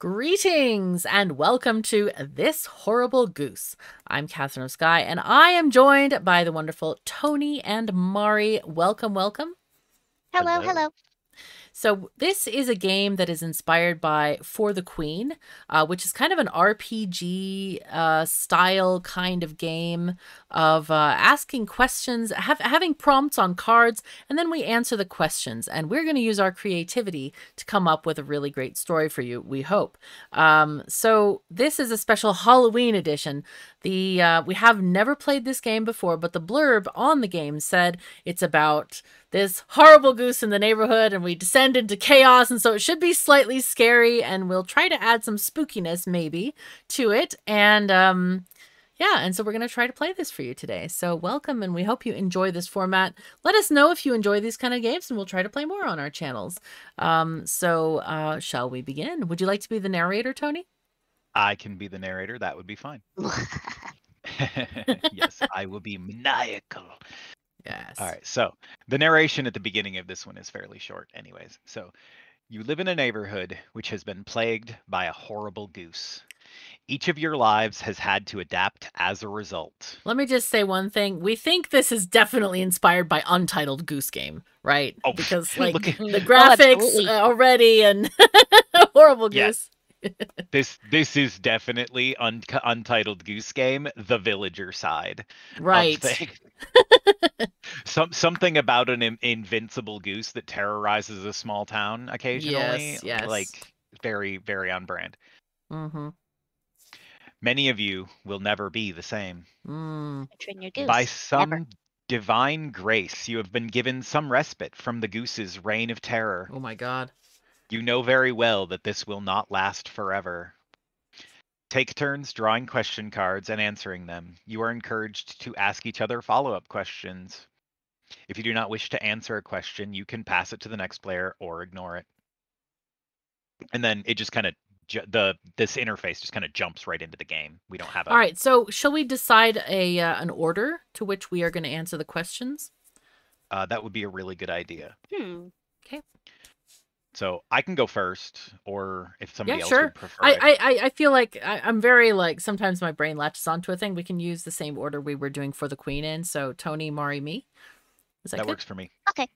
Greetings and welcome to This Horrible Goose. I'm Katherine of Sky and I am joined by the wonderful Tony and Mari. Welcome, welcome. Hello, Hello. hello. So, this is a game that is inspired by For the Queen, uh, which is kind of an RPG uh, style kind of game of uh, asking questions, have, having prompts on cards, and then we answer the questions. And we're going to use our creativity to come up with a really great story for you, we hope. Um, so, this is a special Halloween edition. The uh, We have never played this game before, but the blurb on the game said it's about this horrible goose in the neighborhood and we descend into chaos and so it should be slightly scary and we'll try to add some spookiness maybe to it and um yeah and so we're going to try to play this for you today so welcome and we hope you enjoy this format let us know if you enjoy these kind of games and we'll try to play more on our channels um so uh shall we begin would you like to be the narrator tony I can be the narrator. That would be fine. yes, I will be maniacal. Yes All right. So the narration at the beginning of this one is fairly short, anyways. So you live in a neighborhood which has been plagued by a horrible goose. Each of your lives has had to adapt as a result. Let me just say one thing. We think this is definitely inspired by Untitled Goose Game, right? Oh, because like at- the graphics absolutely. uh, already and horrible goose. Yes. Goose. This this is definitely un- Untitled Goose Game, the villager side. Right. Some something about an in- invincible goose that terrorizes a small town occasionally. Yes, yes. Like very very on brand. Mm-hmm. Many of you will never be the same. Mm. Train your goose. By some Never. divine grace, you have been given some respite from the goose's reign of terror. Oh my god. You know very well that this will not last forever. Take turns drawing question cards and answering them. You are encouraged to ask each other follow up questions. If you do not wish to answer a question, you can pass it to the next player or ignore it. And then it just kind of the this interface just kind of jumps right into the game. We don't have a All right. So shall we decide a uh, an order to which we are going to answer the questions? uh, that would be a really good idea. Hmm. So I can go first, or if somebody else sure. would prefer. I. I I I feel like I, I'm very like sometimes my brain latches onto a thing. We can use the same order we were doing for the queen in. So Tony, Mari, me. Is that, that works for me. Okay.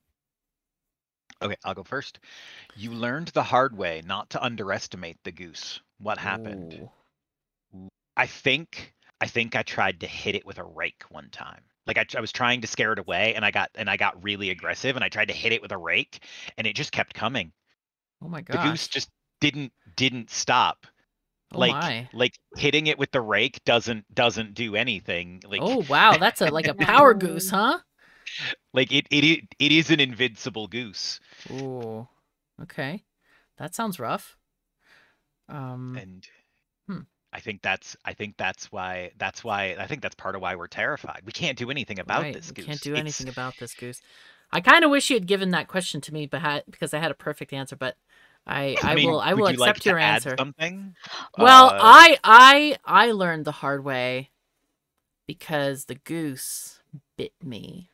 Okay, I'll go first. You learned the hard way not to underestimate the goose. What happened? Ooh. I think I think I tried to hit it with a rake one time. Like I, I was trying to scare it away, and I got and I got really aggressive, and I tried to hit it with a rake, and it just kept coming. Oh my god. The goose just didn't didn't stop. Oh like my. like hitting it with the rake doesn't doesn't do anything. Like Oh wow, that's a like a power goose, huh? like it it it is an invincible goose. Ooh. Okay. That sounds rough. Um and Hmm. I think that's I think that's why that's why I think that's part of why we're terrified. We can't do anything about right, this we can't do It's- anything about this goose. I kind of wish you had given that question to me, but because I had a perfect answer. But I, I, mean, will, I will you like accept to your answer. Something. Well, Uh, I, I, I learned the hard way because the goose bit me.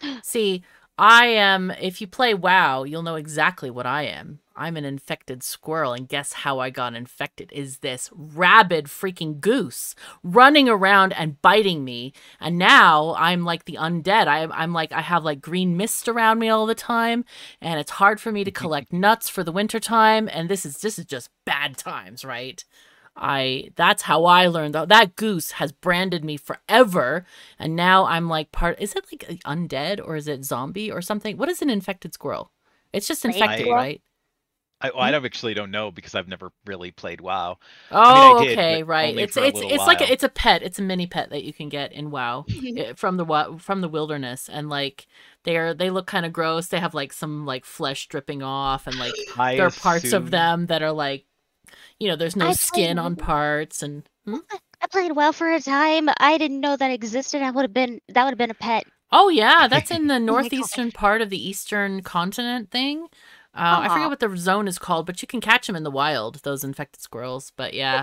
See, I am. If you play WoW, you'll know exactly what I am. I'm an infected squirrel, and guess how I got infected? Is this rabid freaking goose running around and biting me? And now I'm like the undead. I, I'm like I have like green mist around me all the time, and it's hard for me to collect nuts for the winter time. And this is this is just bad times, right? I that's how I learned that that goose has branded me forever and now I'm like part is it like undead or is it zombie or something? What is an infected squirrel? It's just infected, squirrel? right? I, well, I don't actually don't know because I've never really played WoW. Oh, I did, okay, but right. only It's a it's little it's like a, it's a pet. It's a mini pet that you can get in WoW eh, from the from the wilderness and like they're they look kind of gross. They have like some like flesh dripping off and like I there are parts of them that are like you know, there's no I skin on parts and Hmm? I played WoW for a time. I didn't know that existed. I would have been that would have been a pet. Oh yeah, that's in the God. northeastern part of the eastern continent thing. Uh, I forget what the zone is called, but you can catch them in the wild, those infected squirrels. But yeah,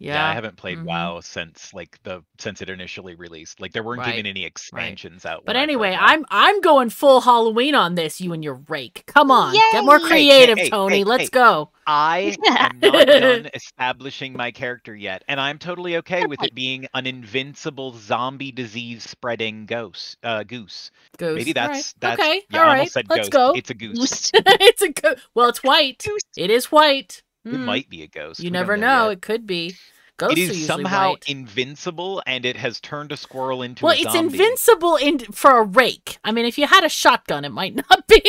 That's amazing. Yeah, I haven't played mhm. WoW since like the since it initially released. Like there weren't Right, even any expansions out. But when I played anyway, I'm I'm going full Halloween on this. You and your rake. Come on, get more Yay! Hey, hey, creative, Tony. hey, Let's go. I am not done establishing my character yet, and I'm totally okay with it being an invincible zombie disease spreading ghost uh goose. Goose. Maybe All right. that's that's okay. yeah, all I almost said Let's ghost. go. It's a goose. Goose. it's a go- well, it's white. Goose. It is white. It Mm. might be a ghost. You we never know. yet. It could be. Ghosts It are is usually somehow white. invincible, and it has turned a squirrel into well, a it's zombie. invincible in for a rake. I mean, if you had a shotgun, it might not be.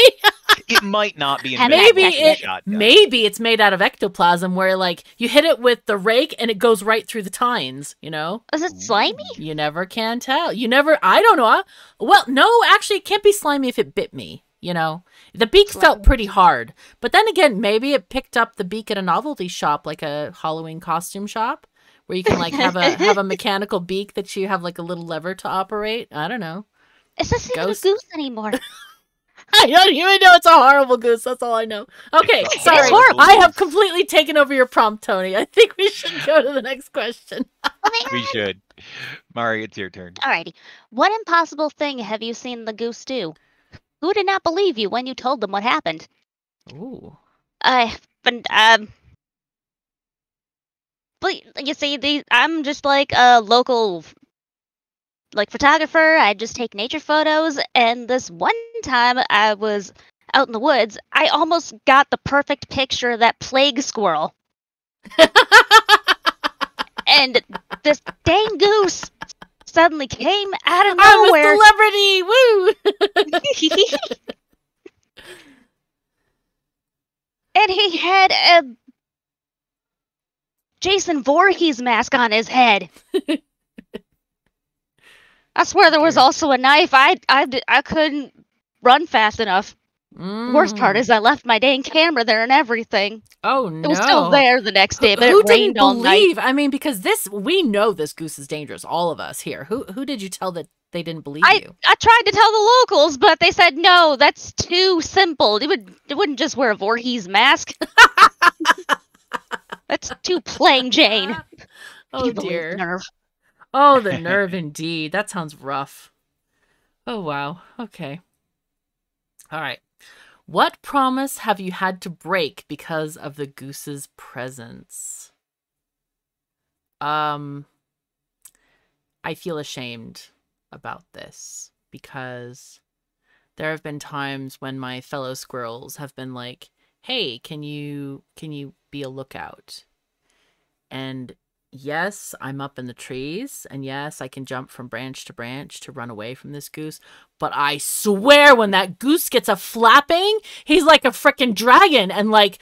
It might not be Have invincible. maybe it shotgun. maybe it's made out of ectoplasm, where like you hit it with the rake and it goes right through the tines. You know, Is it slimy? you never can tell. You never. I don't know. I- Well, no, actually, it can't be slimy if it bit me. You know, the beak felt pretty hard, but then again, maybe it picked up the beak at a novelty shop, like a Halloween costume shop, where you can like have a have a mechanical beak that you have like a little lever to operate. I don't know. It's not a Ghost. goose anymore. I don't even know it's a horrible goose. That's all I know. Okay, sorry. I have completely taken over your prompt, Tony. I think we should go to the next question. We should. Mari, it's your turn. Alrighty. What impossible thing have you seen the goose do? Who did not believe you when you told them what happened? Ooh. I but um but you see the I'm just like a local like photographer. I just take nature photos and this one time I was out in the woods, I almost got the perfect picture of that plague squirrel. And this dang goose suddenly came out of I'm nowhere. a celebrity. Woo! and he had a Jason Voorhees mask on his head. I swear there was also a knife. I, I, I couldn't run fast enough. Worst part Mm. is I left my dang camera there and everything. oh no, It was still there the next day, but Who it rained didn't all night. believe? I mean, because this we know this goose is dangerous. All of us here. Who who did you tell that they didn't believe I, you? I tried to tell the locals, but they said no. That's too simple. It would it wouldn't just wear a Voorhees mask. that's too plain Jane. Oh People dear. nerve. Oh, the nerve indeed. That sounds rough. Oh, wow. Okay. All right. What promise have you had to break because of the goose's presence? Um, I feel ashamed about this because there have been times when my fellow squirrels have been like, "Hey, can you can you be a lookout?" And yes, I'm up in the trees, and yes, I can jump from branch to branch to run away from this goose. But I swear, when that goose gets a flapping, he's like a freaking dragon and like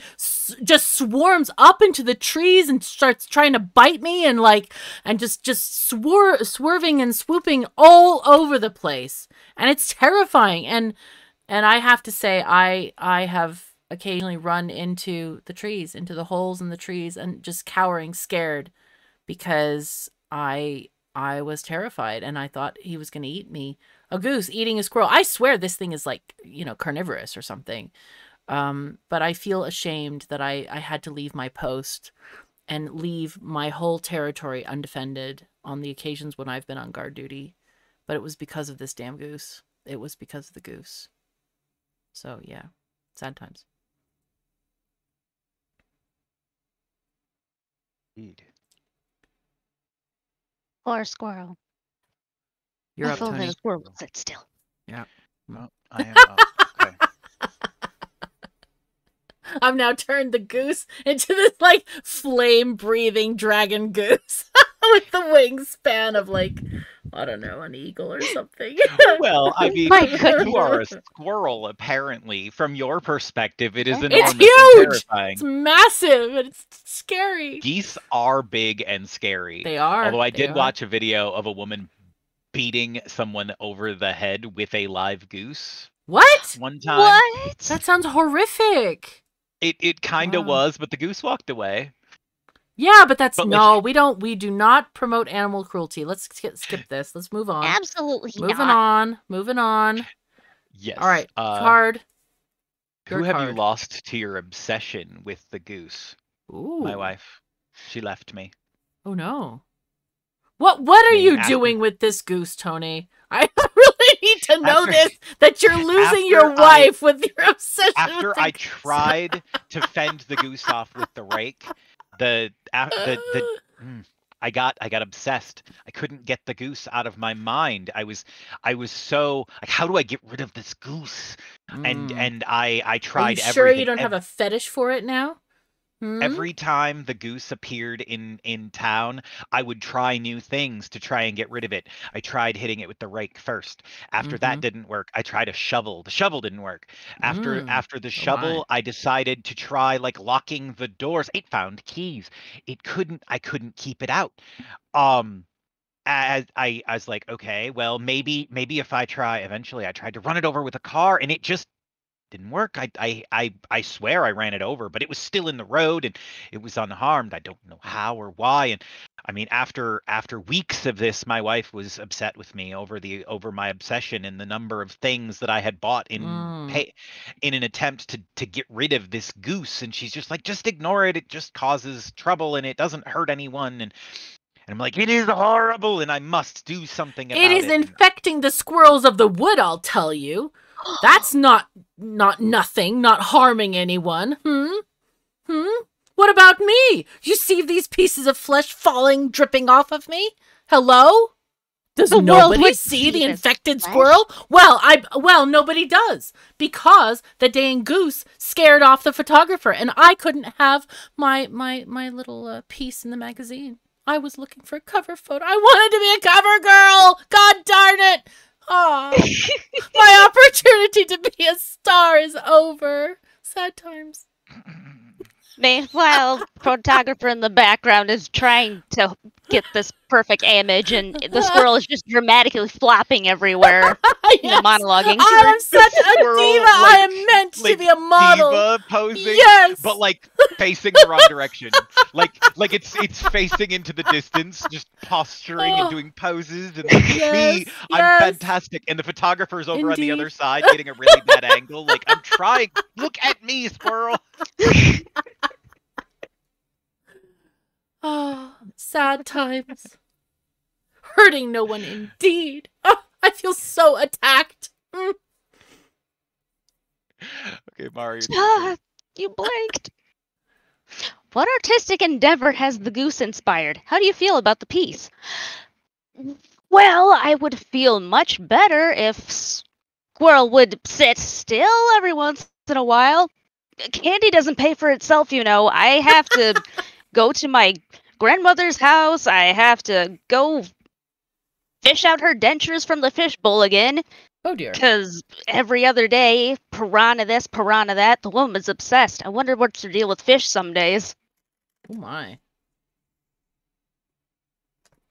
just swarms up into the trees and starts trying to bite me and like and just just swir- swerving and swooping all over the place, and it's terrifying. And and I have to say, I I have occasionally run into the trees, into the holes in the trees, and just cowering, scared because I I was terrified and I thought he was going to eat me. A goose eating a squirrel. I swear this thing is like, you know, carnivorous or something. Um, but I feel ashamed that I I had to leave my post and leave my whole territory undefended on the occasions when I've been on guard duty. But it was because of this damn goose. It was because of the goose. So, yeah. Sad times. Indeed. Poor squirrel. You're I up, feel Tony. squirrel would sit still. Well, I am up. Okay. I've now turned the goose into this like flame breathing dragon goose with the wingspan of like I don't know, an eagle or something. Well, I mean, you are a squirrel, apparently. From your perspective, it is It's enormous and huge! terrifying. it's massive and it's scary. Geese are big and scary. They are. Although I did are. watch a video of a woman beating someone over the head with a live goose What? one time. What? That sounds horrific. It it kind of Wow. was, but the goose walked away. Yeah, but that's But, like- no, we don't we do not promote animal cruelty. Let's skip, skip this. Let's move on. Absolutely Moving not. on. Moving on. Yes. All right. Uh, card. who your have card. you lost to your obsession with the goose? Ooh. My wife. She left me. Oh no. What what are mean, you after- doing with this goose, Tony? I really need to know After- this that you're losing your after I- wife with your obsession. After with the I goose. tried to fend the goose off with the rake, the a- the the mm, I got I got obsessed. I couldn't get the goose out of my mind. I was I was so like how do I get rid of this goose? And Mm. and I I Are you tried sure everything. you don't have a fetish for it now? Hmm? Every time the goose appeared in in town, I would try new things to try and get rid of it. I tried hitting it with the rake first. After Mhm. that didn't work, I tried a shovel. The shovel didn't work. After Mm. after the Oh shovel, I decided to try like locking the doors. It found keys. It couldn't I couldn't keep it out. Um as I I was like, okay, well maybe maybe if I try eventually I tried to run it over with a car and it just didn't work. I I I I swear I ran it over, but it was still in the road and it was unharmed. I don't know how or why. And I mean, after after weeks of this, my wife was upset with me over the over my obsession and the number of things that I had bought in Mm. pay, in an attempt to to get rid of this goose. And she's just like, just ignore it. It just causes trouble and it doesn't hurt anyone. And and I'm like, it is horrible, and I must do something about It it. is infecting the squirrels of the wood, I'll tell you. That's not not nothing, not harming anyone. Hmm? Hmm? What about me? You see these pieces of flesh falling, dripping off of me? Hello? Does The world nobody would see see the infected flesh. squirrel? Well, I well, nobody does. Because the dang goose scared off the photographer and I couldn't have my my my little uh, piece in the magazine. I was looking for a cover photo. I wanted to be a cover girl. God darn it. Oh, my opportunity to be a star is over. Sad times. Meanwhile, photographer in the background is trying to get this perfect image, and the squirrel is just dramatically flopping everywhere, you know, Yes. monologuing. I am such a Squirrel, diva. like- I am meant to be a model. diva posing, Yes. but like facing the wrong direction. like like it's it's facing into the distance, just posturing Oh. and doing poses. And look at Yes, me, I'm yes. fantastic. And the photographer's over on the other side, getting a really bad angle. Like I'm trying. Look at me, squirrel. Oh, sad times. Hurting no one indeed. Oh, I feel so attacked. Mm. Okay, Mario. Ah, you blinked. What artistic endeavor has the goose inspired? How do you feel about the piece? Well, I would feel much better if Squirrel would sit still every once in a while. Candy doesn't pay for itself, you know. I have to go to my grandmother's house. I have to go fish out her dentures from the fish bowl again. Oh dear. Because every other day, piranha this, piranha that, the woman's obsessed. I wonder what's her deal with fish some days. Oh my.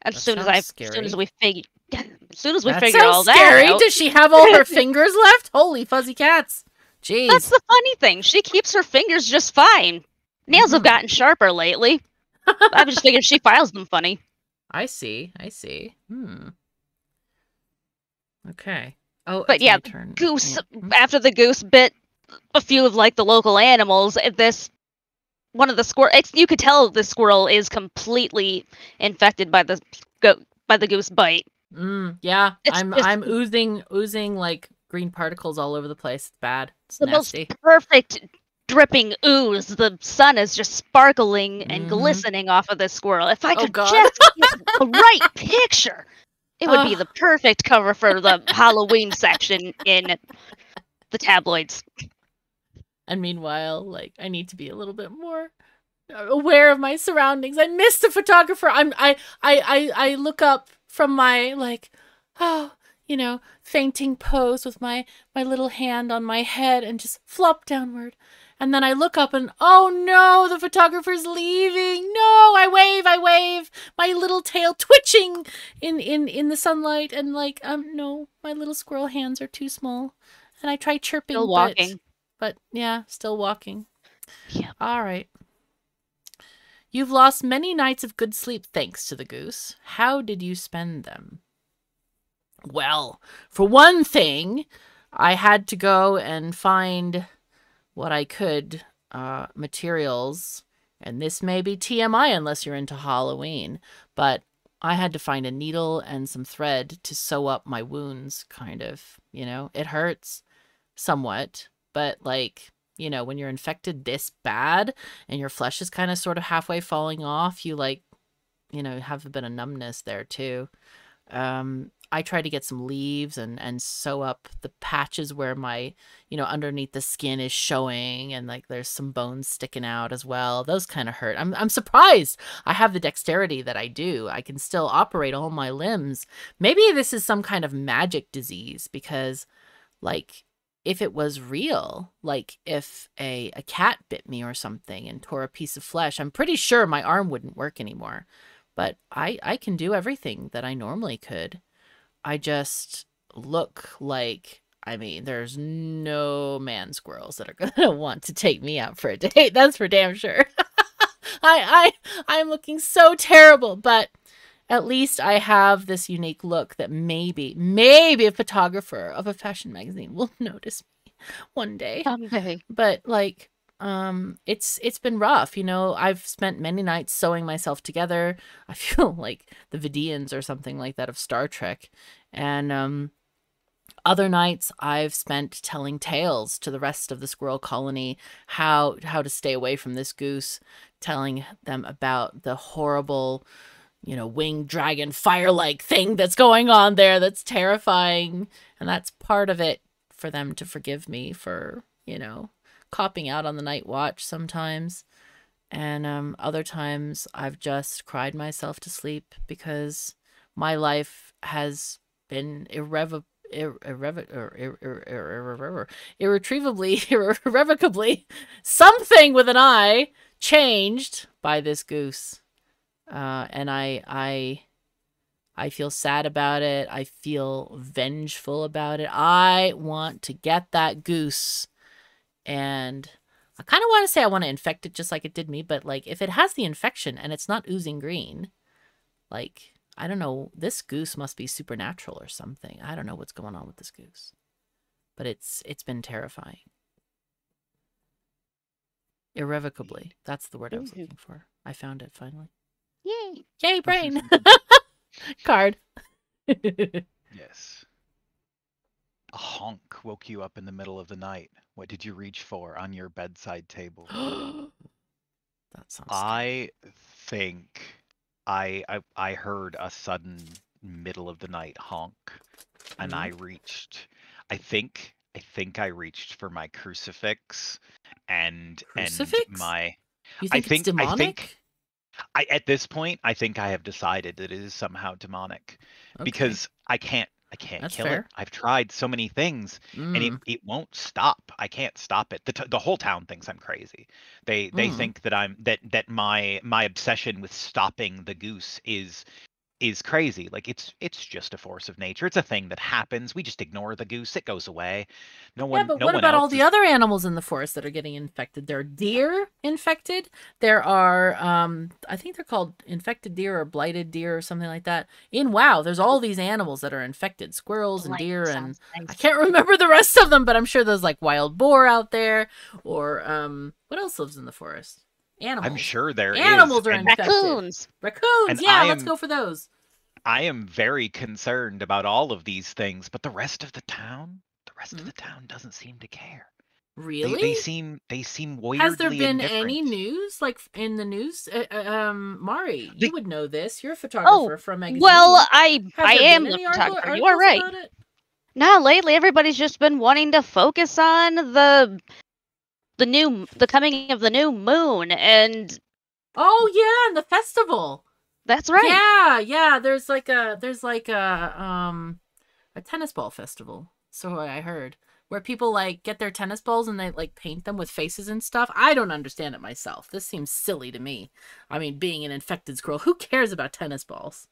As That soon as I, sounds as soon as we figure, as soon as we that figure all that scary. out, Does she have all her fingers left? Holy fuzzy cats. Jeez. that's the funny thing. She keeps her fingers just fine. Nails have Mhm. gotten sharper lately. I was just thinking she files them funny. I see. I see. Hmm. Okay. Oh, But yeah, turn. Goose. Yeah. Hmm. After the goose bit a few of like the local animals, this one of the squirrel. You could tell the squirrel is completely infected by the go by the goose bite. Mm, yeah, It's I'm just- I'm oozing oozing like green particles all over the place. It's bad. It's the nasty. most perfect dripping ooze. The sun is just sparkling and Mhm. glistening off of this squirrel. If I Oh, could God. just get the right picture, it would be the perfect cover for the Halloween section in the tabloids. And meanwhile, like I need to be a little bit more aware of my surroundings. I miss the photographer. I'm I I I, I look up from my like oh you know fainting pose with my my little hand on my head and just flop downward. And then I look up and oh no, the photographer's leaving. No, I wave, I wave, my little tail twitching in in in the sunlight and like um no, my little squirrel hands are too small. And I try chirping Still but- walking. but yeah, still walking. Yeah. All right. You've lost many nights of good sleep thanks to the goose. How did you spend them? Well, for one thing, I had to go and find what I could uh, materials and this may be TMI unless you're into Halloween, but I had to find a needle and some thread to sew up my wounds, kind of. You know, it hurts somewhat, but like, you know, when you're infected this bad and your flesh is kind of sort of halfway falling off, you like, you know, have a bit of numbness there too. Um, I try to get some leaves and and sew up the patches where my you know underneath the skin is showing and like there's some bones sticking out as well. Those kind of hurt. I'm I'm surprised I have the dexterity that I do. I can still operate all my limbs. Maybe this is some kind of magic disease because like if it was real, like if a a cat bit me or something and tore a piece of flesh, I'm pretty sure my arm wouldn't work anymore. But I I can do everything that I normally could. I just look like I mean, there's no man squirrels that are gonna want to take me out for a date. That's for damn sure. I I I'm looking so terrible, but at least I have this unique look that maybe maybe a photographer of a fashion magazine will notice me one day. Someday. But like um it's it's been rough you know i've spent many nights sewing myself together i feel like the Vidiians or something like that of star trek and um other nights i've spent telling tales to the rest of the squirrel colony how how to stay away from this goose telling them about the horrible you know winged dragon fire like thing that's going on there that's terrifying and that's part of it for them to forgive me for you know copping out on the night watch sometimes. And um, other times I've just cried myself to sleep because my life has been irretrievably, irrevocably, something with an I changed by this goose. Uh, and I, I, I feel sad about it. I feel vengeful about it. I want to get that goose and I kind of want to say I want to infect it just like it did me, but like if it has the infection and it's not oozing green, like I don't know, this goose must be supernatural or something. I don't know what's going on with this goose. But it's it's been terrifying. Irrevocably. That's the word I was looking for. I found it finally. Yay. Yay, brain. Card. Yes. A honk woke you up in the middle of the night. What did you reach for on your bedside table? that sounds scary. I think I, I I heard a sudden middle of the night honk, and Mhm. I reached. I think I think I reached for my crucifix, and Crucifix? and my. You I think, think- it's I demonic? think- I at this point I think I have decided that it is somehow demonic Okay. because I can't I can't That's kill fair. it. I've tried so many things and it, Mm, it won't stop. I can't stop it. The, t- the whole town thinks I'm crazy. They they Mm. think that I'm that that my my obsession with stopping the goose is is crazy. Like it's it's just a force of nature. It's a thing that happens. We just ignore the goose. It goes away. No one. yeah, but no what one about all else the other animals in the forest that are getting infected? There are deer infected. There are, um, I think they're called infected deer or blighted deer or something like that. In WoW, there's all these animals that are infected, squirrels and deer, and sounds I can't remember the rest of them, but I'm sure there's like wild boar out there, or um, what else lives in the forest? Animals. I'm sure there is. Animals are and infected. Raccoons. Raccoons. And yeah, I let's go for those. I am very concerned about all of these things, but the rest of the town, the rest Mhm. of the town doesn't seem to care. Really? They, seem they seem weirdly Has there been any news, like in the news? Uh, uh, um, Mari, The- you would know this. You're a photographer for a magazine. Well, I Has I am a the article- photographer. You are right. about it? No, lately everybody's just been wanting to focus on the the new the coming of the new moon, and Oh yeah, and the festival. that's right. Yeah, yeah. There's like a there's like a um a tennis ball festival. So I heard where people like get their tennis balls and they like paint them with faces and stuff. I don't understand it myself. This seems silly to me. I mean, being an infected squirrel, who cares about tennis balls?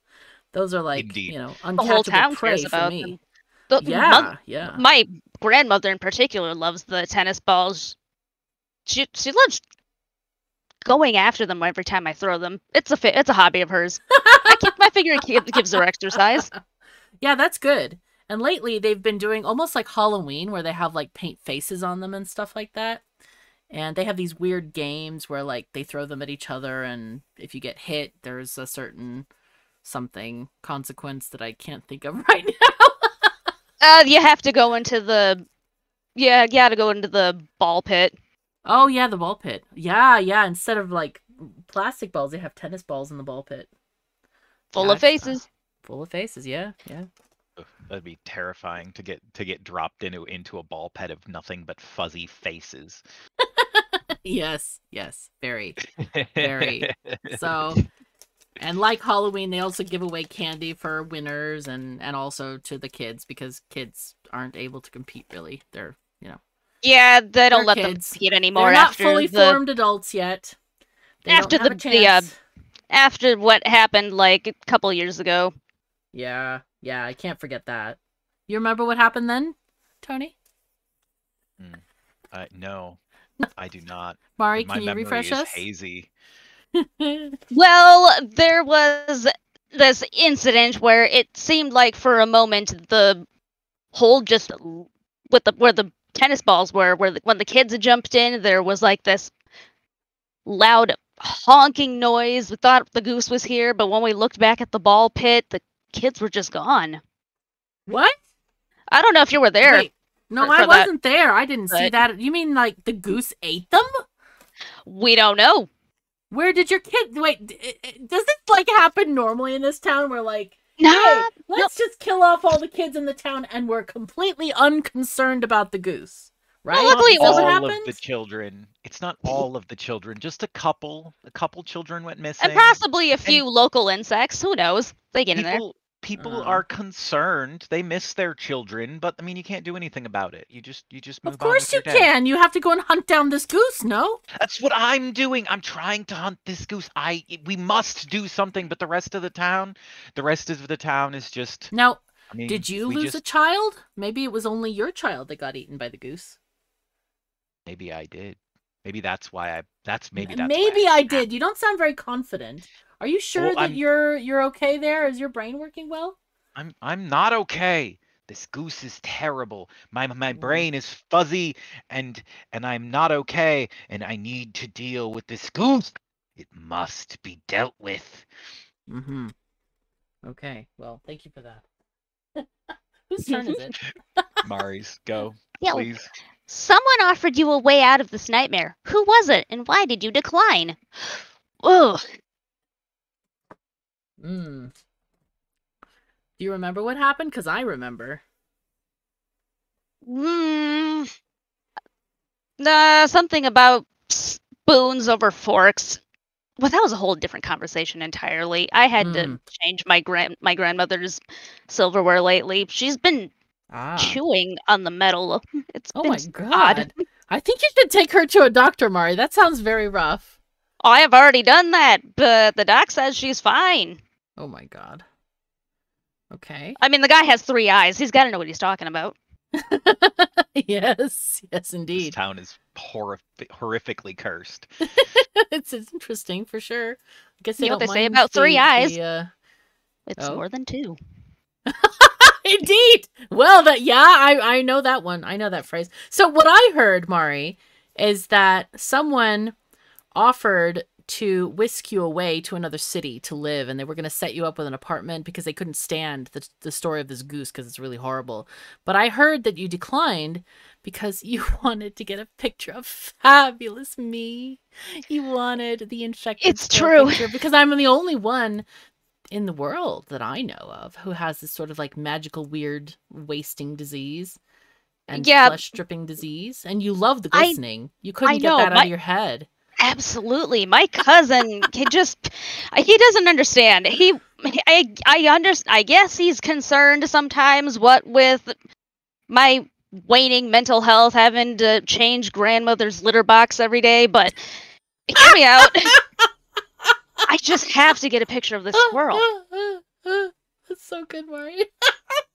Those are like Indeed. you know the whole uncatchable town prey cares for about me. them. The, Yeah, mon- yeah. my grandmother in particular loves the tennis balls. She she loves going after them every time I throw them. It's a fi- it's a hobby of hers. I keep my figure gives her exercise. Yeah, that's good. And lately they've been doing almost like Halloween where they have like paint faces on them and stuff like that. and they have these weird games where like they throw them at each other and if you get hit there's a certain something consequence that I can't think of right now. Uh, you have to go into the. Yeah, you got to go into the ball pit. Oh yeah, the ball pit. Yeah, yeah, instead of like plastic balls they have tennis balls in the ball pit. Full of Gotcha. faces. Full of faces, yeah, yeah. That'd be terrifying to get to get dropped into into a ball pit of nothing but fuzzy faces. yes, yes, very. Very. So, and like Halloween, they also give away candy for winners and and also to the kids because kids aren't able to compete really. They're you know Yeah, they don't They're let kids. them compete anymore they're not fully the formed adults yet. They After don't have the- a the, uh, after what happened like a couple years ago. yeah, yeah, I can't forget that. You remember what happened then, Tony? Uh, no, I do not. Mari, My can you refresh is us? hazy. Well, there was this incident where it seemed like for a moment the hole just with the where the tennis balls were, where the, when the kids had jumped in, there was like this loud honking noise. We thought the goose was here, but when we looked back at the ball pit, the kids were just gone. what? I don't know if you were there. Wait, no, for- I for that, wasn't there. I didn't see that. You mean like the goose ate them? We don't know. Where did your kid? Wait, d- i- i- does this like happen normally in this town? Where like, Nah, hey, let's just kill off all the kids in the town, and we're completely unconcerned about the goose, right? luckily it that all what wasn't- all of happened? the children. It's not all of the children. Just a couple. A couple children went missing. and possibly a few local insects. Who knows? They get in there. People Uh. are concerned. They miss their children, but I mean, you can't do anything about it. You just you just move Of course you with your day. can. You have to go and hunt down this goose. No. That's what I'm doing. I'm trying to hunt this goose. I we must do something, but the rest of the town, the rest of the town is just. Now, I mean, did you lose a child? Maybe it was only your child that got eaten by the goose. Maybe I did. Maybe that's why I. That's maybe that's. why Maybe I snapped. did. You don't sound very confident. Are you sure Well, that I'm- you're you're okay there? Is your brain working well? I'm I'm not okay. This goose is terrible. My my brain is fuzzy and and I'm not okay and I need to deal with this goose. It must be dealt with. Mm-hmm. Okay. Well, thank you for that. Whose turn is it? Mari's go, Yeah, please. Someone offered you a way out of this nightmare. Who was it, and why did you decline? Ugh. Mm. Do you remember what happened? Because I remember. Mm. Uh, something about spoons over forks. Well, that was a whole different conversation entirely. I had to Mm. change my grand my grandmother's silverware lately. She's been Ah. chewing on the metal. It's Oh my god. I think you should take her to a doctor, Mari. That sounds very rough. I have already done that, but the doc says she's fine. Oh my god. Okay. I mean, the guy has three eyes. He's got to know what he's talking about. yes, yes, This indeed. town is horrific, horrifically cursed. it's, it's interesting for sure. I guess You they know what they say mind about three eyes? the, uh, It's Oh. more than two. Indeed. Well, that yeah, I I know that one. I know that phrase. So what I heard, Mari, is that someone offered to whisk you away to another city to live, and they were going to set you up with an apartment because they couldn't stand the the story of this goose because it's really horrible. But I heard that you declined because you wanted to get a picture of fabulous me. You wanted the infected. It's true. picture because I'm the only one in the world that I know of who has this sort of like magical weird wasting disease and Yeah. flesh dripping disease. And you love the I- glistening. you couldn't get know, that out my- of your head. Absolutely. My cousin he just he doesn't understand. He I I under I guess he's concerned sometimes what with my waning mental health having to change grandmother's litter box every day, but hear me out. I just have to get a picture of this squirrel. That's so good, Mari.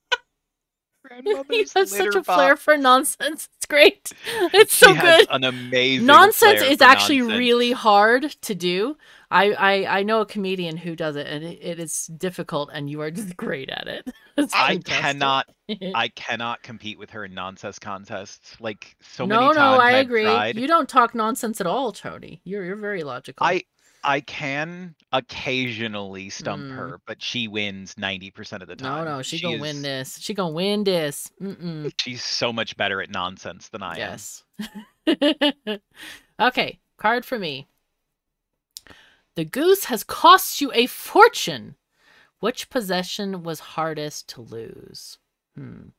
Grandmother's have such litter a flair for nonsense. It's great. It's so she has good. an amazing Nonsense is actually nonsense. really hard to do. I, I I know a comedian who does it, and it, it is difficult, and you are just great at it. It's I fantastic. cannot I cannot compete with her in nonsense contests. Like so no, many no, times I I've agree. tried. You don't talk nonsense at all, Tony. You're you're very logical. I I can occasionally stump Mm. her, but she wins ninety percent of the no, time. no, she, She gonna is- win this. She gonna win this. Mm-mm. She's so much better at nonsense than I am. Yes. okay, card for me. The goose has cost you a fortune. Which possession was hardest to lose? Hmm.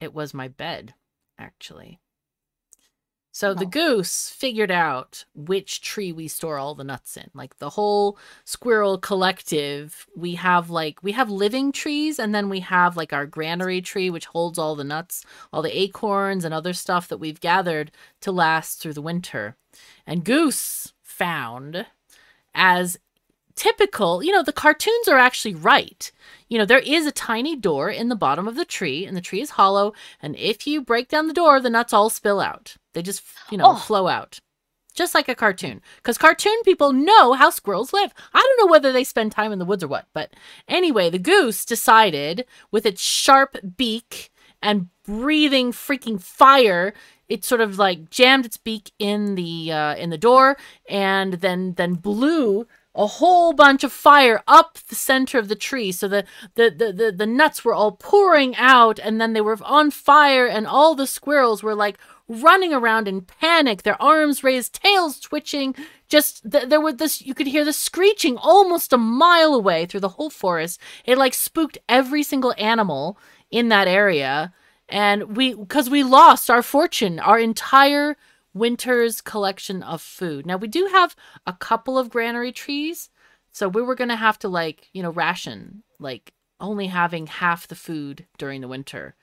It was my bed, actually. So the Oh. goose figured out which tree we store all the nuts in. Like the whole squirrel collective, we have like we have living trees and then we have like our granary tree which holds all the nuts, all the acorns and other stuff that we've gathered to last through the winter. And goose found as typical, you know, the cartoons are actually right. You know, there is a tiny door in the bottom of the tree, and the tree is hollow. And if you break down the door, the nuts all spill out. They just, you know, Oh. flow out. Just like a cartoon. Because cartoon people know how squirrels live. I don't know whether they spend time in the woods or what. But anyway, the goose decided with its sharp beak and breathing freaking fire it sort of like jammed its beak in the uh, in the door and then then blew a whole bunch of fire up the center of the tree. So the the, the the the nuts were all pouring out and then they were on fire and all the squirrels were like running around in panic their arms raised tails twitching. Just th- there was this you could hear the screeching almost a mile away through the whole forest. It like spooked every single animal in that area. And we because we lost our fortune our entire winter's collection of food. Now we do have a couple of granary trees so we were gonna have to like you know ration like only having half the food during the winter.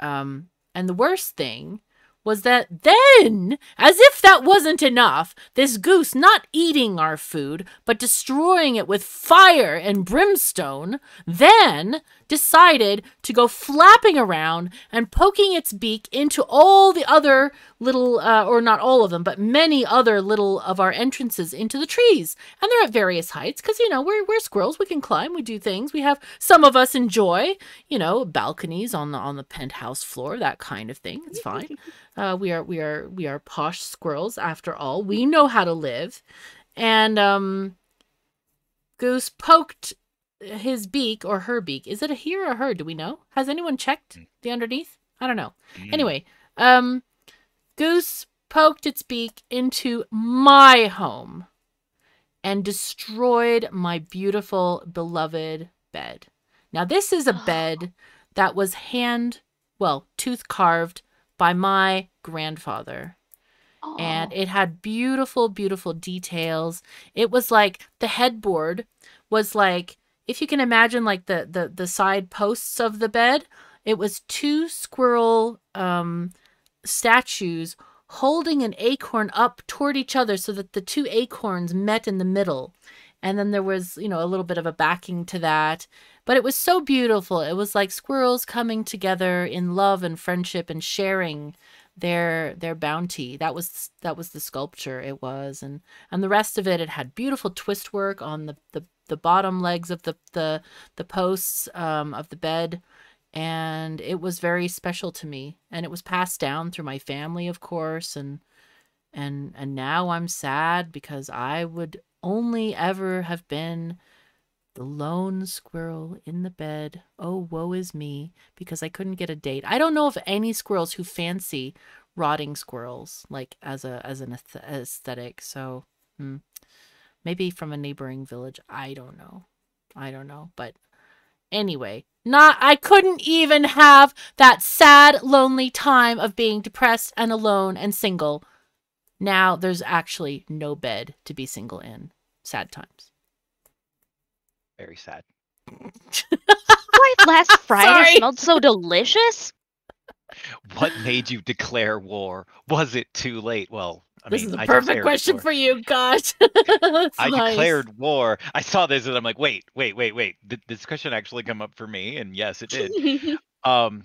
Um and the worst thing was that then, as if that wasn't enough, this goose not eating our food, but destroying it with fire and brimstone, then decided to go flapping around and poking its beak into all the other little, uh, or not all of them, but many other little of our entrances into the trees. And they're at various heights because, you know, we're, we're squirrels. We can climb, we do things. We have, some of us enjoy, you know, balconies on the, on the penthouse floor, that kind of thing. It's fine. Uh, we are we are we are posh squirrels after all. We know how to live. And um Goose poked his beak or her beak. Is it a he or a her? Do we know? Has anyone checked the underneath? I don't know. Mm. Anyway, um Goose poked its beak into my home and destroyed my beautiful beloved bed. Now this is a bed that was hand well, tooth carved by my grandfather and it had beautiful beautiful details it was like the headboard was like if you can imagine like the the the side posts of the bed it was two squirrel um statues holding an acorn up toward each other so that the two acorns met in the middle. And then there was you know a little bit of a backing to that. But it was so beautiful. It was like squirrels coming together in love and friendship and sharing their their bounty. That was that was the sculpture it was. And and the rest of it it had beautiful twist work on the the, the bottom legs of the the the posts um, of the bed and it was very special to me and it was passed down through my family of course and and and now i'm sad because i would only ever have been the lone squirrel in the bed. Oh, woe is me, because I couldn't get a date. I don't know of any squirrels who fancy rotting squirrels like as a as an aesthetic. So, hmm. Maybe from a neighboring village. I don't know. I don't know, but anyway, not I couldn't even have that sad, lonely time of being depressed and alone and single. Now there's actually no bed to be single in. Sad times. Very sad. Why last Friday Sorry. smelled so delicious? What made you declare war? Was it too late? Well, I this mean, is a I perfect question war. for you, gosh. I nice. declared war. I saw this and I'm like, wait, wait, wait, wait. Did this question actually come up for me? And yes, it did. um,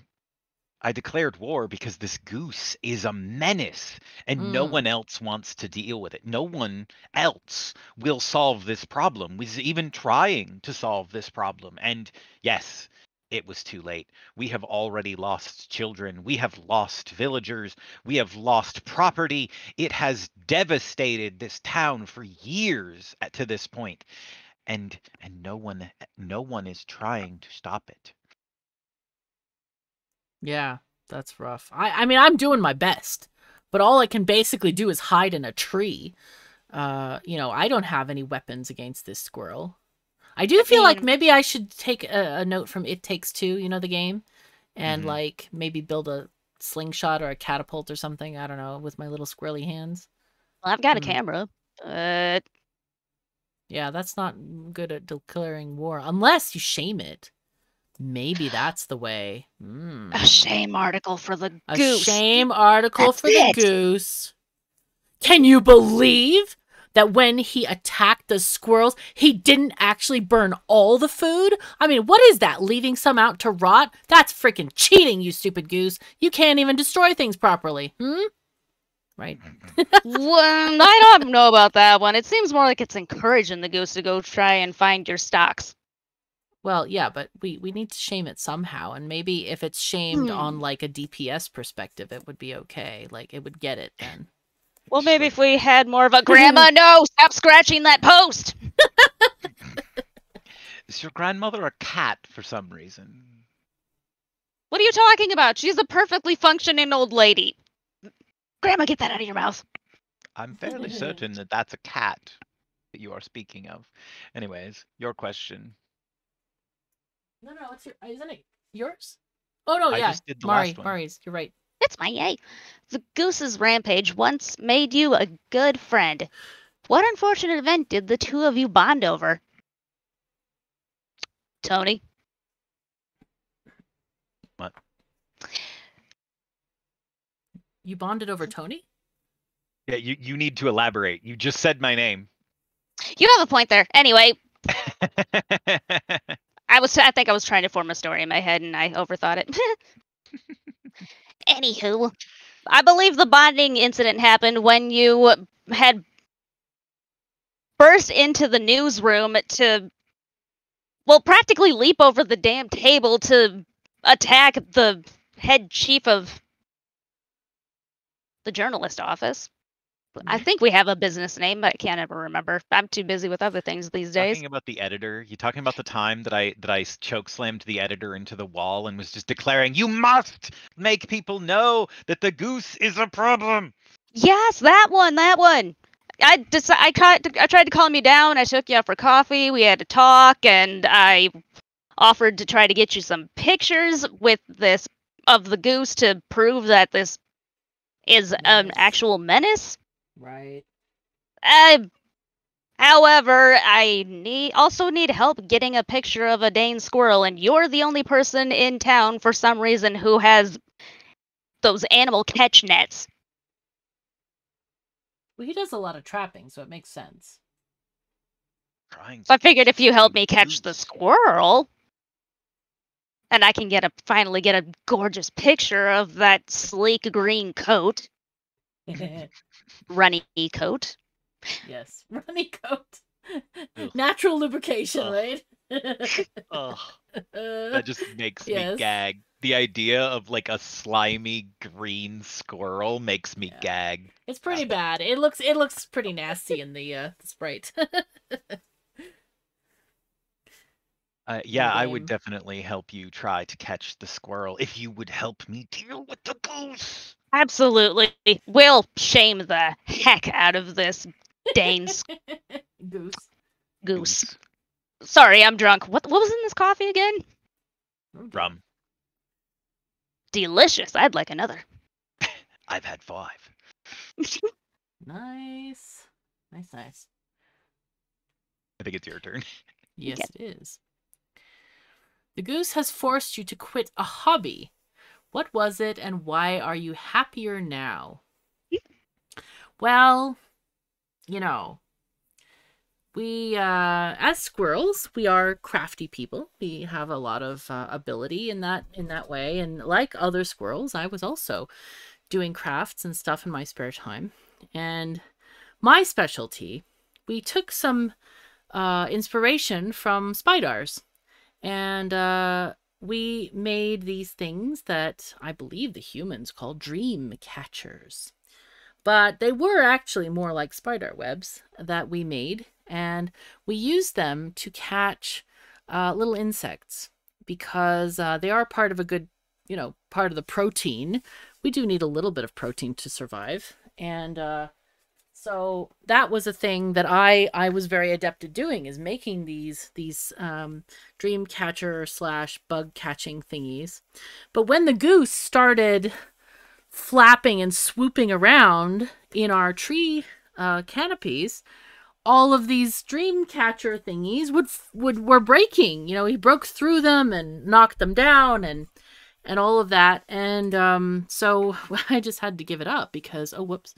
I declared war because this goose is a menace and no Mm. one else wants to deal with it. No one else will solve this problem, was even trying to solve this problem. And yes, it was too late. We have already lost children. We have lost villagers. We have lost property. It has devastated this town for years at, to this point. And and no one no one is trying to stop it. Yeah, that's rough. I I mean, I'm doing my best, but all I can basically do is hide in a tree. Uh, you know, I don't have any weapons against this squirrel. I do feel like mean- maybe I should take a, a note from It Takes Two, you know, the game, and Mhm. like maybe build a slingshot or a catapult or something. I don't know, with my little squirrely hands. Well, I've got a Hmm. camera, but Yeah, that's not good at declaring war unless you shame it. Maybe that's the way. Mm. a shame article for the A goose. shame article That's for the goose. Can you believe that when he attacked the squirrels, he didn't actually burn all the food? I mean, what is that? Leaving some out to rot? That's freaking cheating, you stupid goose. You can't even destroy things properly. Hmm? Right. well, I don't know about that one. It seems more like it's encouraging the goose to go try and find your stocks. Well, yeah, but we we need to shame it somehow, and maybe if it's shamed Hmm. on like a DPS perspective, it would be okay. Like it would get it then. Well, maybe if we had more of a grandma, no, stop scratching that post. Is your grandmother a cat for some reason? What are you talking about? She's a perfectly functioning old lady. Grandma, get that out of your mouth. I'm fairly certain that that's a cat that you are speaking of. Anyways, your question. No, no, it's your. Isn't it yours? Oh no, I yeah, just did the Mari, last one. Mari's. You're right. It's my yay. The goose's rampage once made you a good friend. What unfortunate event did the two of you bond over? Tony? What? You bonded over Tony. Yeah, you, you need to elaborate. You just said my name. You have a point there. Anyway, I was I think I was trying to form a story in my head and I overthought it. Anywho, I believe the bonding incident happened when you had burst into the newsroom to well practically leap over the damn table to attack the head chief of the journalist office. I mm-hmm. think we have a business name, but I can't ever remember. I'm too busy with other things these days. talking about the editor. You talking about the time that I that I choke slammed the editor into the wall and was just declaring, "You must make people know that the goose is a problem." Yes, that one, that one. I deci- I tried to, I tried to calm you down. I took you out for coffee. We had to talk, and I offered to try to get you some pictures with this of the goose to prove that this is an actual menace. Right. Uh, however, I need also need help getting a picture of a Dane squirrel, and you're the only person in town for some reason who has those animal catch nets. Well, he does a lot of trapping, so it makes sense. Trying So I figured if you help me catch the squirrel, and I can get a finally get a gorgeous picture of that sleek green coat, runny coat. yes. Runny coat. Ugh. Natural lubrication, Ugh. right? Ugh, that just makes me gag. The idea of like a slimy green squirrel makes me Yeah. gag. it's pretty bad. It looks it looks pretty nasty in the uh the sprite. Uh, yeah, I would definitely help you try to catch the squirrel if you would help me deal with the goose. Absolutely, we'll shame the heck out of this Dane's Goose. goose. Sorry, I'm drunk. What what was in this coffee again? Rum. Delicious. I'd like another. I've had five. Nice. Nice, nice. I think it's your turn. Yes, Yep. it is. The goose has forced you to quit a hobby. What was it and why are you happier now? well, you know, we, uh, as squirrels, we are crafty people. We have a lot of uh, ability in that in that way, and like other squirrels, I was also doing crafts and stuff in my spare time. And my specialty, we took some uh, inspiration from spiders, and uh, we made these things that I believe the humans call dream catchers. But they were actually more like spider webs that we made, and we used them to catch uh, little insects because uh, they are part of a good, you know, part of the protein. We do need a little bit of protein to survive, and uh, so that was a thing that I I was very adept at doing is making these these um, dream catcher slash bug catching thingies. But when the goose started flapping and swooping around in our tree uh, canopies, all of these dream catcher thingies would would were breaking. You know, he broke through them and knocked them down and and all of that. And um, so I just had to give it up because oh whoops,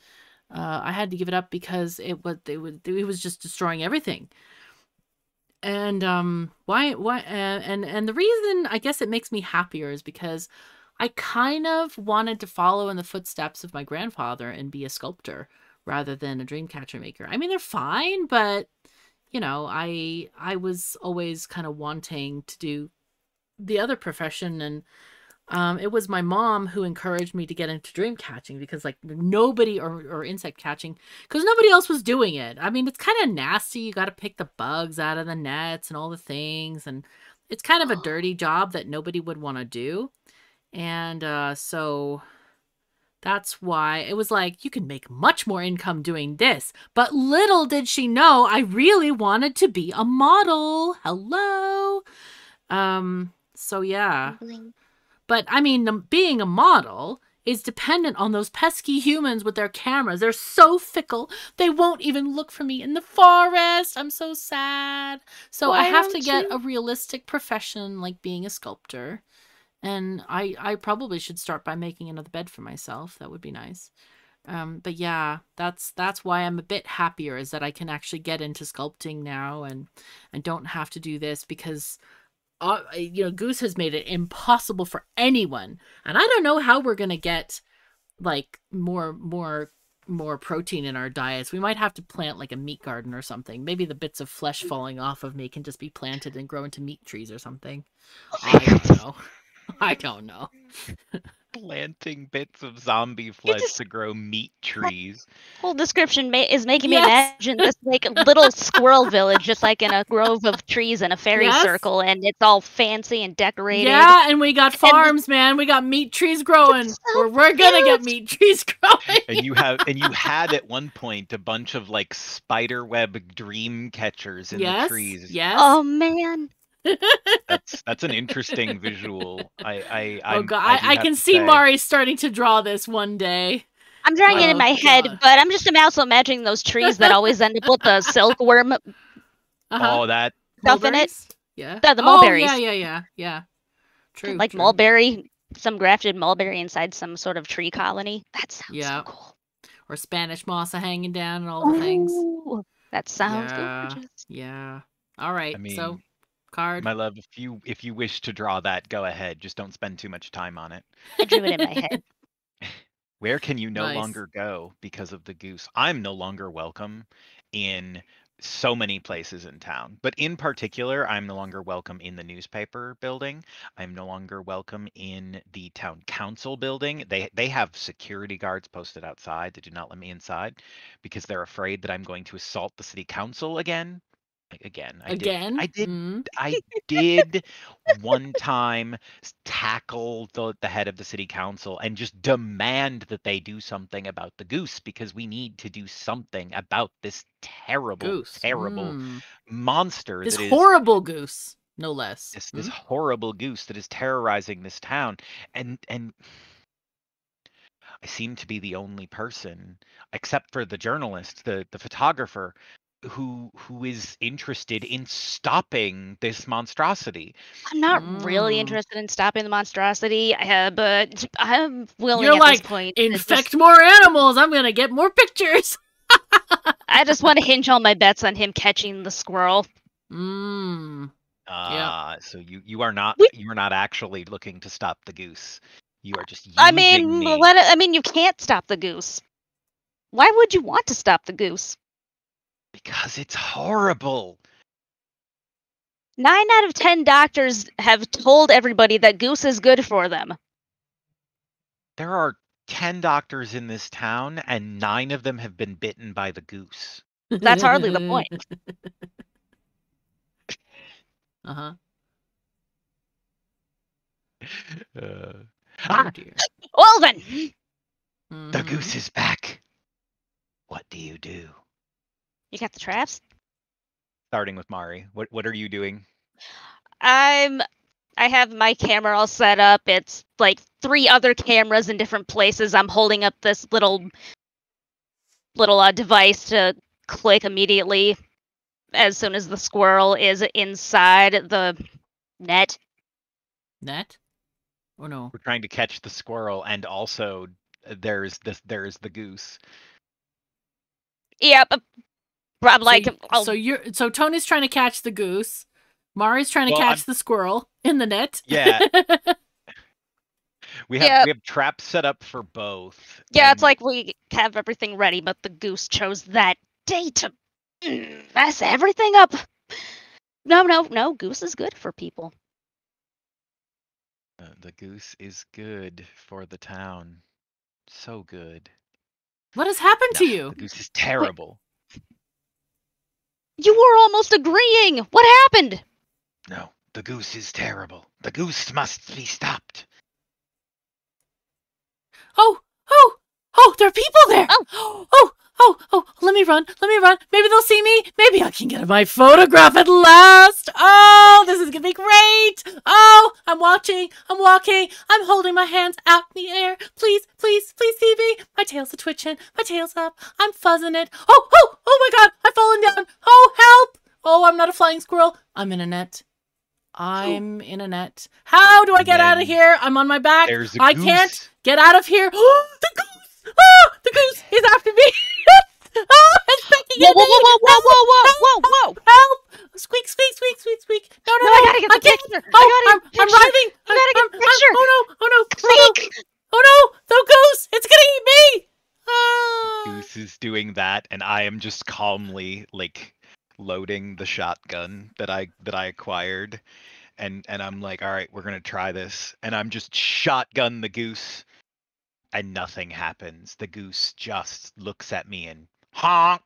uh, I had to give it up because it was it was it was just destroying everything. And um, why why uh, and and the reason I guess it makes me happier is because I kind of wanted to follow in the footsteps of my grandfather and be a sculptor rather than a dream catcher maker. I mean, they're fine, but you know, I I was always kind of wanting to do the other profession and um, it was my mom who encouraged me to get into dream catching because like nobody or, or insect catching because nobody else was doing it. I mean it's kind of nasty. You got to pick the bugs out of the nets and all the things and it's kind of a dirty job that nobody would want to do. And uh, so that's why it was like you can make much more income doing this. But little did she know i really wanted to be a model. Hello? Um so yeah but I mean, being a model is dependent on those pesky humans with their cameras. They're so fickle. They won't even look for me in the forest. I'm so sad. So Why I have to get you? a realistic profession like being a sculptor. And I I probably should start by making another bed for myself. That would be nice. Um, but yeah, that's that's why I'm a bit happier is that I can actually get into sculpting now and and don't have to do this because uh, you know, Goose has made it impossible for anyone. And I don't know how we're going to get like more, more, more protein in our diets. We might have to plant like a meat garden or something. Maybe the bits of flesh falling off of me can just be planted and grow into meat trees or something. I don't know. I don't know. planting bits of zombie flesh just, to grow meat trees. Whole description ma- is making yes. me imagine this like little squirrel village, just like in a grove of trees in a fairy yes. circle, and it's all fancy and decorated. Yeah, and we got farms, and, man. We got meat trees growing. So we're, we're gonna get meat trees growing. and you have, and you had at one point a bunch of like spider web dream catchers in yes. the trees. Yes. Oh man that's that's an interesting visual. I I oh god, I, I, I can see say. Mari starting to draw this one day. I'm drawing oh, it in my god. head, but I'm just also imagining those trees that always end up with the silkworm. Uh-huh. Oh, that stuff mulberries? in it. Yeah. The, the mulberries. Oh, yeah, yeah, yeah, yeah. True. Like true. mulberry, some grafted mulberry inside some sort of tree colony. That sounds yeah. so cool. Or Spanish moss hanging down and all the Ooh, things. That sounds yeah. gorgeous. Yeah. All right. I mean, so card. My love, if you if you wish to draw that, go ahead. Just don't spend too much time on it. I drew it in my head. Where can you no Nice. longer go because of the goose? I'm no longer welcome in so many places in town, but in particular, I'm no longer welcome in the newspaper building. I'm no longer welcome in the town council building. They they have security guards posted outside that do not let me inside because they're afraid that I'm going to assault the city council again again. I Again? Did, I did. Mm. I did one time tackle the the head of the city council and just demand that they do something about the goose because we need to do something about this terrible, Goose. terrible Mm. monster This that is horrible goose, no less. this this Mm. horrible goose that is terrorizing this town and and I seem to be the only person, except for the journalist, the the photographer, who who is interested in stopping this monstrosity. I'm not really Mm. interested in stopping the monstrosity, uh, but I'm willing You're at like, this point. infect just- more animals. I'm gonna get more pictures. I just want to hinge all my bets on him catching the squirrel. Mmm. Uh, so you you are not We- you are not actually looking to stop the goose. You are just I mean, me. let it, I mean, you can't stop the goose. Why would you want to stop the goose? Because it's horrible. Nine out of ten doctors have told everybody that goose is good for them. There are 10 doctors in this town and 9 of them have been bitten by the goose. That's hardly the point. Uh huh. Uh, Oh ah, dear. Well then, the Mhm. goose is back. What do you do? You got the traps. Starting with Mari. What what are you doing? I'm. I have my camera all set up. It's like three other cameras in different places. I'm holding up this little, little uh, device to click immediately as soon as the squirrel is inside the net. Net? Oh no. We're trying to catch the squirrel and also uh, there's this there's the goose. Yep. I'm like, so, y- I'll- so you're so Tony's trying to catch the goose. Mari's trying to Well, catch I'm- the squirrel in the net. Yeah. We have Yeah. we have traps set up for both. Yeah, it's like we have everything ready, but the goose chose that day to mess everything up. No, no, no. Goose is good for people. uh, the goose is good for the town. So good. what has happened to you? The goose is terrible. You were almost agreeing. What happened? No, the goose is terrible. The goose must be stopped. Oh, oh, oh, there are people there. Oh. oh, oh, oh, let me run. Let me run. Maybe they'll see me. Maybe I can get my photograph at last. Oh, this is going to be great. Oh, I'm watching. I'm walking. I'm holding my hands out in the air. Please, please, please see me. My tail's a twitching. My tail's up. I'm fuzzing it. Oh, oh, oh my God. I've fallen down. Oh, help. Oh, I'm not a flying squirrel. I'm in a net. I'm in a net. How do I get out of here? I'm on my back. I goose. can't get out of here. the goose! Oh, the goose is after me. oh, it's pecking Whoa, at whoa, me. whoa, whoa, whoa, whoa, whoa, whoa, whoa! Help! Squeak, squeak, squeak, squeak, squeak. No, no, No, no. I gotta get the can't. picture. I Oh, gotta I'm, get the I'm picture. writhing. I gotta get I'm- the I'm- picture. Oh no! Oh no! Oh no! Oh no! The goose! It's gonna eat me! Ah. Goose is doing that, and I am just calmly like loading the shotgun that I that I acquired, and and I'm like, all right, we're gonna try this, and I'm just shotgun the goose, and nothing happens. The goose just looks at me and honk,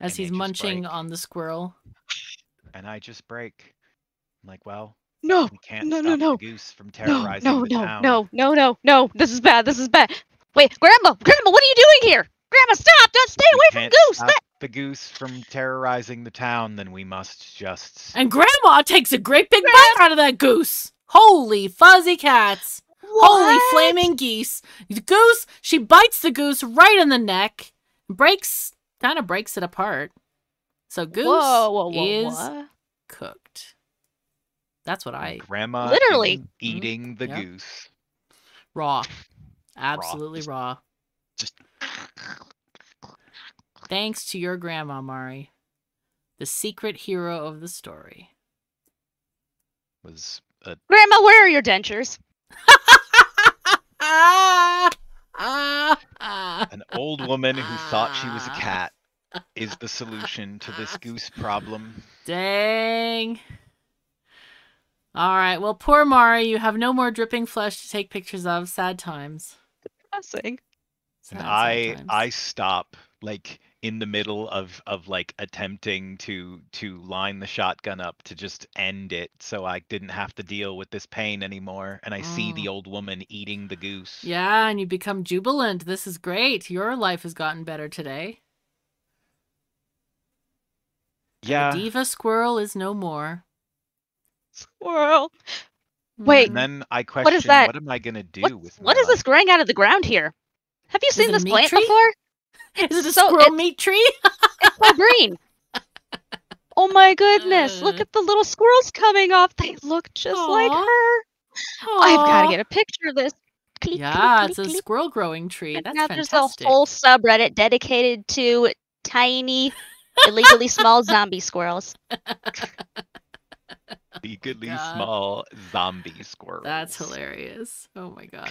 As And he's munching break. on the squirrel. and I just break. I'm like, well, No, we can't no, stop no, no. the goose from no, terrorizing no, the no, town. no, no, no, no. This is bad. This is bad. Wait, Grandma, Grandma, what are you doing here? Grandma, stop! Don't stay We away from can't Goose. stop That- the goose from terrorizing the town, then we must just And Grandma takes a great big bite out of that goose. Holy fuzzy cats! Holy flaming geese! The goose, she bites the goose right in the neck, breaks, kind of breaks it apart. So goose Whoa, whoa, whoa, is what? cooked. That's what I grandma Literally. eating the mm-hmm. Yep. goose. raw, absolutely Just- raw. Just Thanks to your grandma, Mari, the secret hero of the story. was a Grandma, where are your dentures? ah, ah, ah. an old woman who thought she was a cat is the solution to this goose problem. Dang. All right. Well, poor Mari, you have no more dripping flesh to take pictures of. Sad times. Depressing. Sad, And sad I times. I stop like in the middle of of like attempting to to line the shotgun up to just end it so I didn't have to deal with this pain anymore and I see the mm. old woman eating the goose. Yeah, and you become jubilant. This is great. Your life has gotten better today. Yeah. The diva squirrel is no more. Squirrel. Wait, And then I question What is that? what am I gonna do What, with what my is this growing out of the ground here? Have you Is seen this plant tree? before? Is it a So squirrel it's- meat tree? It's so green. Oh my goodness! Look Uh. at the little squirrels coming off. They look just like Aw. her. I've got to get a picture of this. click, Yeah, click, it's a click, click. squirrel growing tree. And That's now fantastic. there's a whole subreddit dedicated to tiny, illegally small zombie squirrels. Legally God. small zombie squirrels. That's hilarious. Oh my god.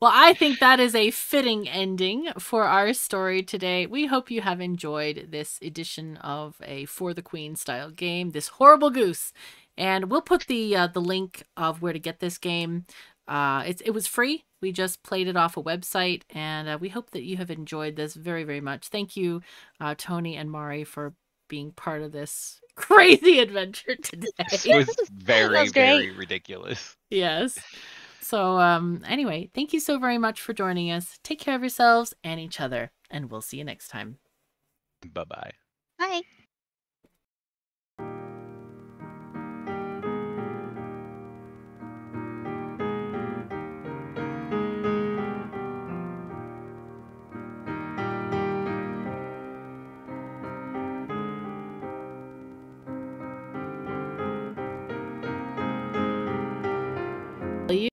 Well, I think that is a fitting ending for our story today. We hope you have enjoyed this edition of a For the Queen style game, this horrible goose. And we'll put the uh, the link of where to get this game. Uh, it's it was free. We just played it off a website, and uh, we hope that you have enjoyed this very very much. Thank you, uh, Tony and Mari, for being part of this crazy adventure today. It was very, was very ridiculous. yes. So, um, anyway, thank you so very much for joining us. Take care of yourselves and each other, and we'll see you next time. Bye bye bye.